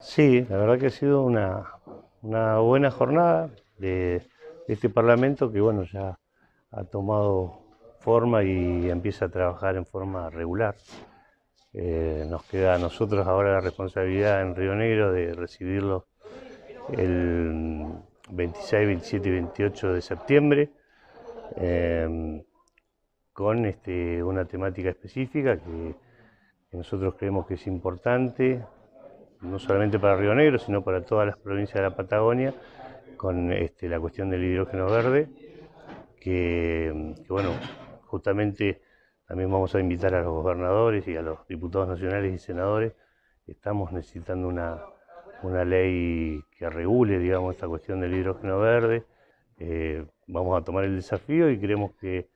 Sí, la verdad que ha sido una, una buena jornada de este Parlamento que bueno ya ha tomado forma y empieza a trabajar en forma regular. Eh, nos queda a nosotros ahora la responsabilidad en Río Negro de recibirlo el 26, 27 y 28 de septiembre eh, con este, una temática específica que nosotros creemos que es importante, no solamente para Río Negro, sino para todas las provincias de la Patagonia, con este, la cuestión del hidrógeno verde, que, bueno, justamente también vamos a invitar a los gobernadores y a los diputados nacionales y senadores. Estamos necesitando una, una ley que regule, digamos, esta cuestión del hidrógeno verde. Eh, vamos a tomar el desafío y creemos que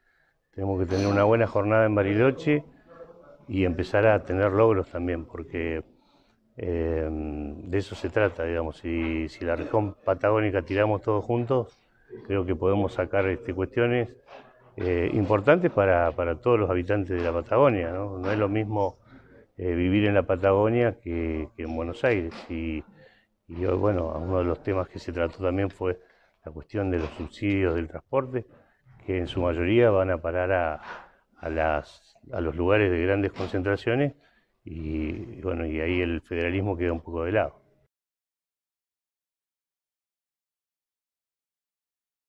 tenemos que tener una buena jornada en Bariloche y empezar a tener logros también, porque eh, de eso se trata, digamos. Si, la región patagónica tiramos todos juntos, creo que podemos sacar este, cuestiones eh, importantes para, para, todos los habitantes de la Patagonia. No, es lo mismo eh, vivir en la Patagonia que, en Buenos Aires. Y, bueno, uno de los temas que se trató también fue la cuestión de los subsidios del transporte, que en su mayoría van a parar a, a los lugares de grandes concentraciones y bueno, y ahí el federalismo queda un poco de lado.